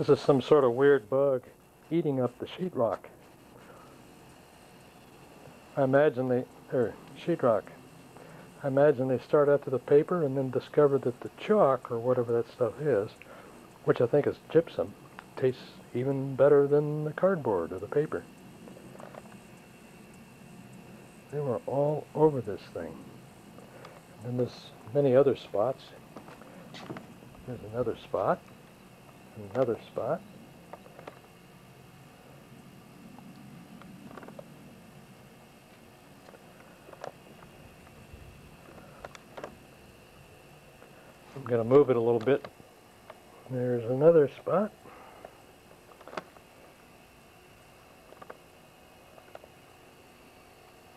This is some sort of weird bug eating up the sheetrock. I imagine they, or sheetrock. I imagine they start out to the paper and then discover that the chalk, or whatever that stuff is, which I think is gypsum, tastes even better than the cardboard or the paper. They were all over this thing. And then there's many other spots. There's another spot, another spot. I'm going to move it a little bit. There's another spot.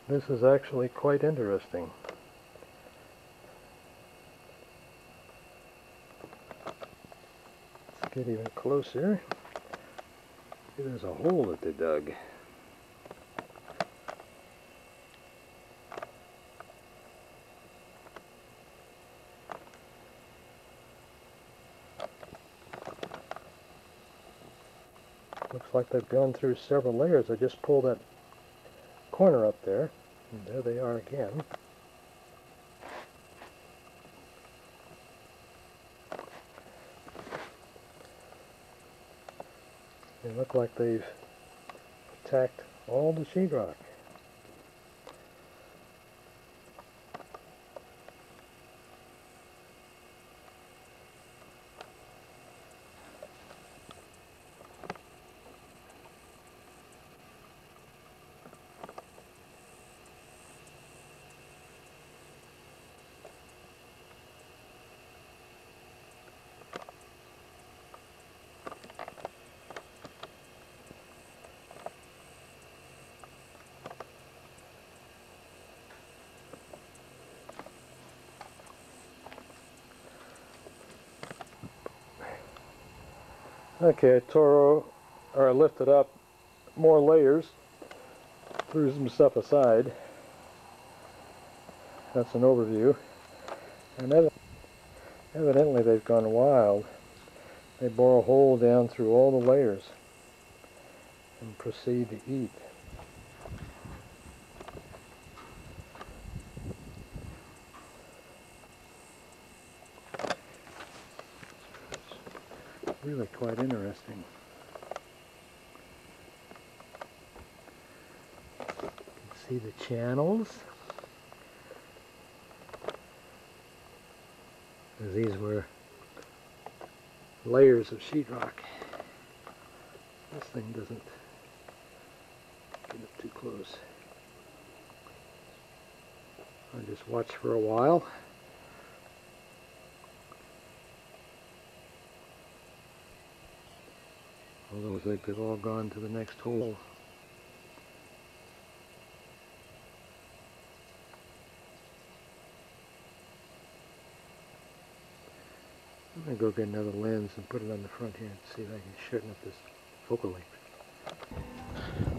This is actually quite interesting. Get even closer. There's a hole that they dug. Looks like they've gone through several layers. I just pulled that corner up there, and there they are again. They look like they've attacked all the sheetrock. Okay, I tore or I lifted up more layers, threw some stuff aside. That's an overview. And ev evidently they've gone wild. They bore a hole down through all the layers and proceed to eat. Really quite interesting. You can see the channels. These were layers of sheetrock. This thing doesn't get up too close. I just watch for a while. Well, looks like they've all gone to the next hole. I'm going to go get another lens and put it on the front here and see if I can shorten up this focal length.